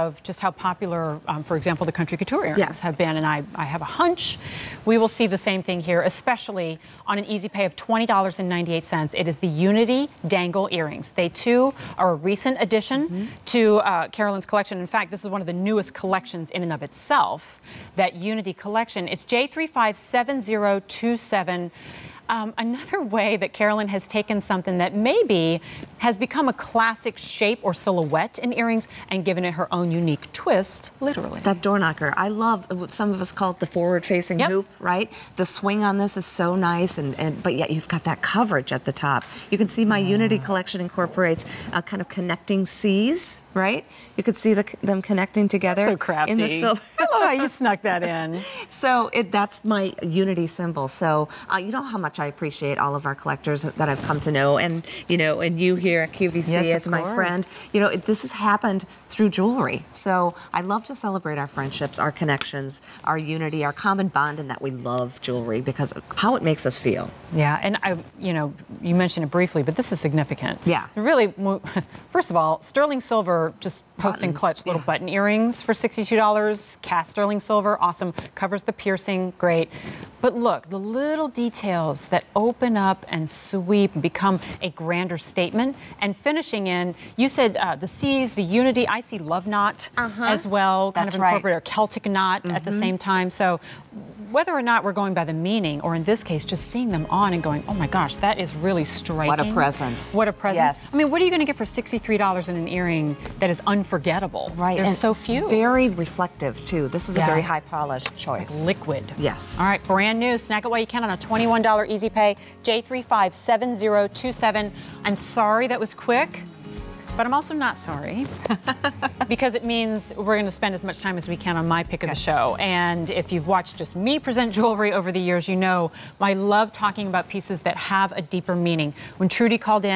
of just how popular, um, for example, the country couture earrings Yeah. have been. And I, I have a hunch we will see the same thing here, especially on an easy pay of $20.98. It is the Unity Dangle earrings. They too are a recent addition to uh, Carolyn's collection. In fact, this is one of the newest collections in and of itself, that Unity collection. It's J357027. Um, another way that Carolyn has taken something that maybe has become a classic shape or silhouette in earrings and given it her own unique twist, literally. That door knocker. I love, what some of us call it the forward facing Yep. hoop, right? The swing on this is so nice, and, and but yet you've got that coverage at the top. You can see my Unity collection incorporates a kind of connecting C's, right? You could see the, them connecting together so crafty. in the silver. How you snuck that in. So it, that's my unity symbol. So uh, you know how much I appreciate all of our collectors that I've come to know, and you know, and you here at QVC Yes, as my course. friend. You know, it, this has happened through jewelry. So I love to celebrate our friendships, our connections, our unity, our common bond, and that we love jewelry because of how it makes us feel. Yeah, and I, you know, you mentioned it briefly, but this is significant. Yeah. Really, first of all, sterling silver just posting Buttons, clutch little yeah. button earrings for $62. Cast sterling silver, awesome. Covers the piercing, great. But look, the little details that open up and sweep and become a grander statement. And finishing in, you said uh, the C's, the unity. I see love knot as well, kind That's of right. incorporated, or Celtic knot at the same time. So whether or not we're going by the meaning, or in this case, just seeing them on and going, oh my gosh, that is really striking. What a presence. What a presence. Yes. I mean, what are you going to get for $63 in an earring that is unforgettable? Right. There's and so few. Very reflective too. This is Yeah. a very high polished choice. liquid. Yes. All right, brand new. Snack it while you can on a $21 easy pay. J357027. I'm sorry that was quick. But I'm also not sorry because it means we're going to spend as much time as we can on my pick of the show. And if you've watched just me present jewelry over the years, you know I love talking about pieces that have a deeper meaning. When Trudy called in,